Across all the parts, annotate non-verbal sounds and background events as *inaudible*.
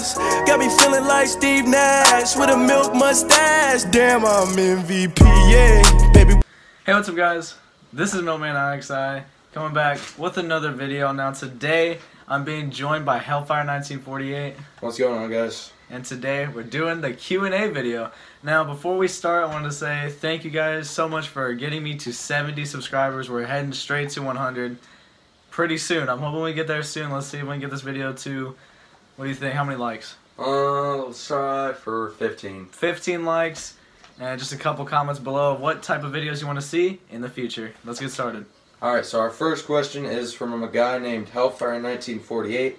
ass. Got me feeling like Steve Nash with a milk mustache. Damn, I'm MVP, yeah, baby. Hey, what's up, guys? This is Milkman IXI coming back with another video. Now, today I'm being joined by Hellfire1948, What's going on, guys? and today we're doing the Q&A video. Now, before we start, I wanted to say thank you guys so much for getting me to 70 subscribers. We're heading straight to 100 pretty soon. I'm hoping we get there soon. Let's see if we can get this video to, what do you think? How many likes? Uh, let's try for 15. 15 likes and just a couple comments below of what type of videos you want to see in the future. Let's get started. Alright, so our first question is from a guy named Hellfire1948.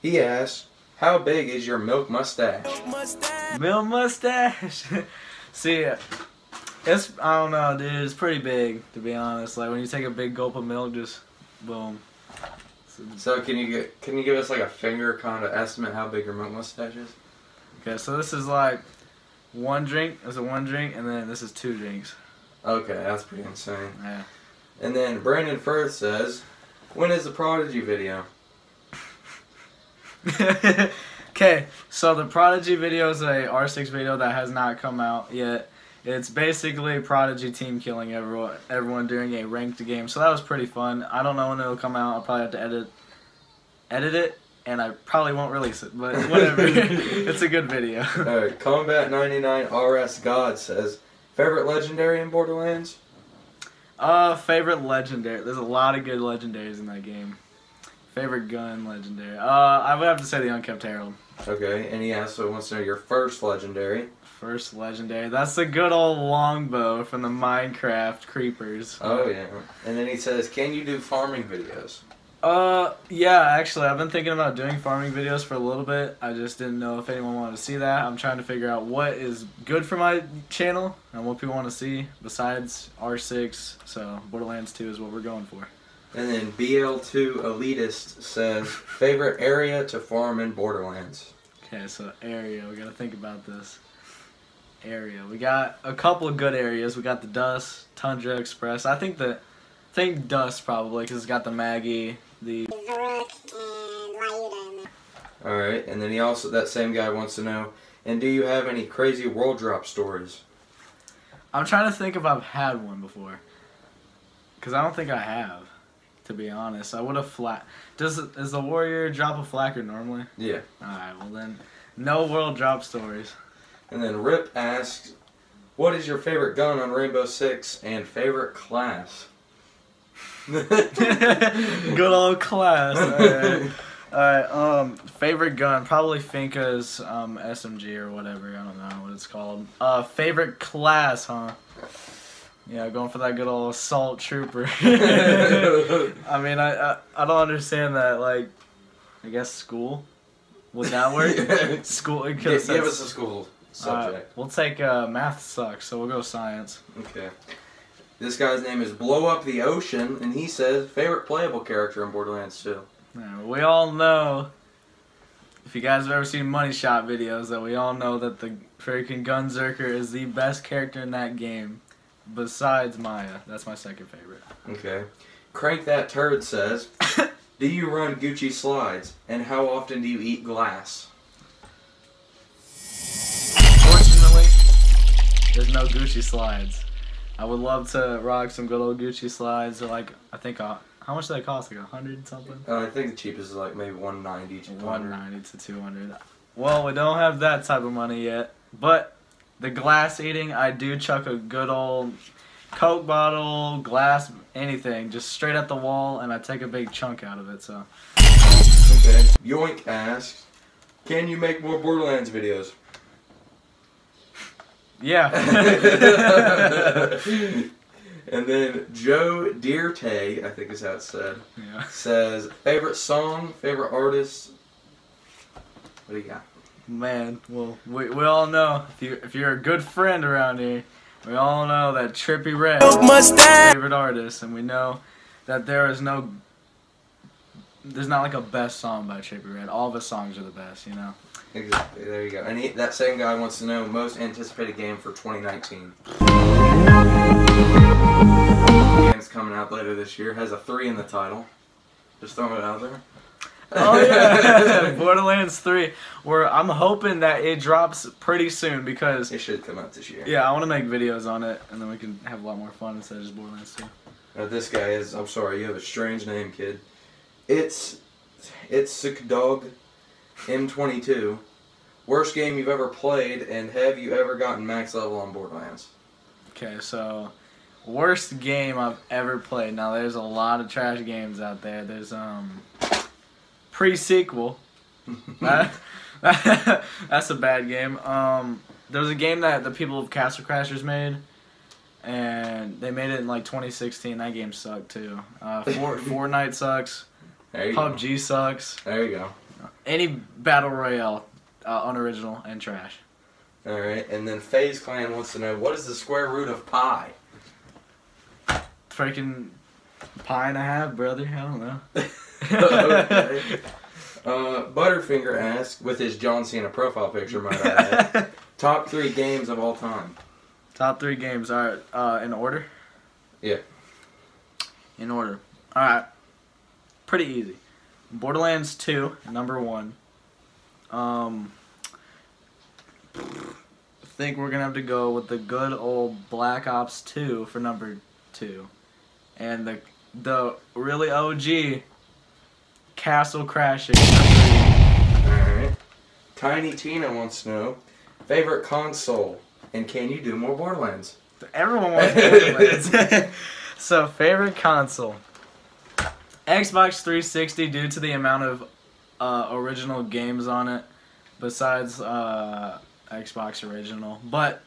He asks, How big is your milk mustache? Milk Mustache. Milk *laughs* mustache. See, it's I don't know, dude. It's pretty big to be honest. Like when you take a big gulp of milk, just boom. So, can you get, can you give us like a finger kind of estimate how big your milk mustache is? Okay, so this is like one drink. This is one drink, and then this is two drinks. Okay, that's pretty insane. Yeah. And then Brandon Firth says, When is the Prodigy video? *laughs* okay, so the Prodigy video is a R6 video that has not come out yet. It's basically Prodigy team killing everyone, everyone during a ranked game. So that was pretty fun. I don't know when it'll come out. I'll probably have to edit, edit it, and I probably won't release it. But *laughs* whatever, *laughs* it's a good video. Alright, Combat99 RS God says, Favorite legendary in Borderlands? Uh, favorite legendary. There's a lot of good legendaries in that game. Favorite gun legendary. Uh, I would have to say the Unkempt Harold. Okay, and he also wants to know your first legendary. First legendary. That's the good old longbow from the Minecraft creepers. Oh yeah. And then he says, "Can you do farming videos?" Uh, yeah, actually, I've been thinking about doing farming videos for a little bit. I just didn't know if anyone wanted to see that. I'm trying to figure out what is good for my channel and what people want to see besides R6. So, Borderlands 2 is what we're going for. And then BL2 Elitist says, "Favorite area to farm in Borderlands?" Okay, so area. We gotta think about this. Area. We got a couple of good areas. We got the Dust, Tundra Express. I think the, I think Dust probably because it's got the Maggie, the All right. And then he also that same guy wants to know, and do you have any crazy world drop stories? I'm trying to think if I've had one before. Cause I don't think I have, to be honest. I would have flat. Does is the warrior drop a Flakker normally? Yeah. All right. Well then, no world drop stories. And then Rip asks, "What is your favorite gun on Rainbow Six and favorite class?" *laughs* Good old class. Alright. Alright, um, favorite gun, probably Finka's um, SMG or whatever, I don't know what it's called. Uh, favorite class, huh? Yeah, going for that good old assault trooper. *laughs* I mean, I, I I don't understand that, like, I guess school? Would that work? *laughs* School, it Give, give us a school uh, subject. we'll take, uh, math sucks, so we'll go science. Okay. This guy's name is Blow Up the Ocean, and he says favorite playable character in Borderlands 2. Yeah, we all know, if you guys have ever seen Money Shot videos, that we all know that the freaking Gunzerker is the best character in that game, besides Maya. That's my second favorite. Okay. Crank That Turd says, *coughs* Do you run Gucci slides, and how often do you eat glass? Fortunately, there's no Gucci slides. I would love to rock some good old Gucci slides. They're like, I think, uh, how much do they cost? Like a hundred something? Uh, I think the cheapest is like maybe 190 to 200. 190 to 200. Well, we don't have that type of money yet, but the glass eating, I do chuck a good old Coke bottle, glass, anything, just straight at the wall, and I take a big chunk out of it. So, Okay. Yoink asks, Can you make more Borderlands videos? yeah. *laughs* and then Joe Deerte, I think is how it's said, yeah. says favorite song, favorite artist. What do you got? Man, well, we, we all know if you if you're a good friend around here, we all know that Trippie Redd is favorite artist, and we know that there is no. There's not like a best song by Trippie Redd. All of his songs are the best, you know. Exactly. There you go. And he, that same guy wants to know most anticipated game for 2019. Game's coming out later this year. Has a three in the title. Just throwing it out there. *laughs* Oh yeah, *laughs* Borderlands 3. Where I'm hoping that it drops pretty soon because It should come out this year. yeah, I want to make videos on it and then we can have a lot more fun instead of just Borderlands 2. Uh, this guy is. I'm sorry, you have a strange name, kid. It's it's Sick Dog M22. Worst game you've ever played, and have you ever gotten max level on Borderlands? Okay, so worst game I've ever played. Now there's a lot of trash games out there. There's um pre-sequel. that, *laughs* that's a bad game. Um, there was a game that the people of Castle Crashers made, and they made it in like 2016. That game sucked too. Uh, *laughs* For, Fortnite sucks. There you PUBG sucks. There you go. Any battle royale, uh, unoriginal and trash. All right, and then FaZe Clan wants to know what is the square root of pi? Freaking pie and a half, brother. I don't know. *laughs* okay. *laughs* Uh, Butterfinger asks, with his John Cena profile picture, might I add, *laughs* top three games of all time. Top three games are uh, in order. Yeah. In order. All right. Pretty easy. Borderlands Two, number one. Um, I think we're gonna have to go with the good old Black Ops Two for number two, and the the really OG Castle Crashing. Alright. Tiny Tina wants to know favorite console and can you do more Borderlands? Everyone *laughs* wants Borderlands. *laughs* so favorite console. Xbox 360 due to the amount of uh, original games on it besides uh, Xbox original. But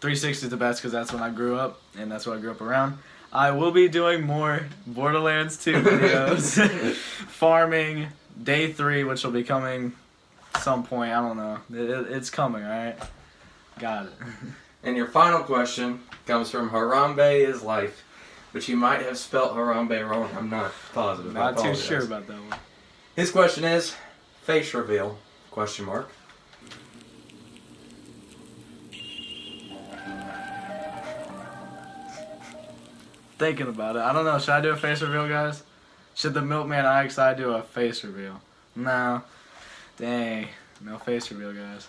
360 is the best because that's when I grew up and that's what I grew up around. I will be doing more Borderlands 2 *laughs* videos. *laughs* Farming, day 3, which will be coming some point. I don't know. It, it- it's coming, alright? Got it. *laughs* And your final question comes from Harambe is life, which you might have spelt Harambe wrong. I'm not positive. Not too sure about that one. His question is face reveal? Question mark. Thinking about it. I don't know. Should I do a face reveal, guys? Should the Milkman IXI do a face reveal? No. Dang. No face reveal, guys.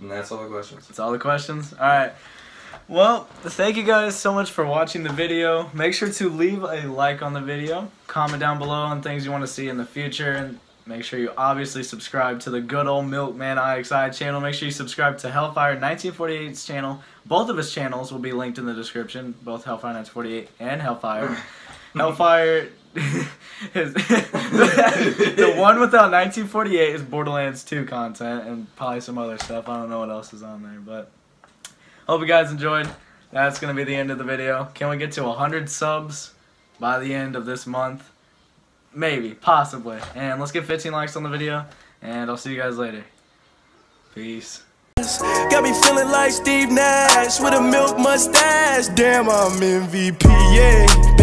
And that's all the questions. That's all the questions? Alright. Well, thank you guys so much for watching the video. Make sure to leave a like on the video. Comment down below on things you want to see in the future. And make sure you obviously subscribe to the good old Milkman IXI channel. Make sure you subscribe to Hellfire 1948's channel. Both of his channels will be linked in the description. Both Hellfire 1948 and Hellfire. *laughs* Hellfire *laughs* is *laughs* the one without 1948 is Borderlands 2 content and probably some other stuff. I don't know what else is on there, but hope you guys enjoyed. That's gonna be the end of the video. Can we get to 100 subs by the end of this month? Maybe, possibly. And let's get 15 likes on the video, and I'll see you guys later. Peace. Got me feeling like Steve Nash with a milk mustache. Damn, I'm MVP, yeah.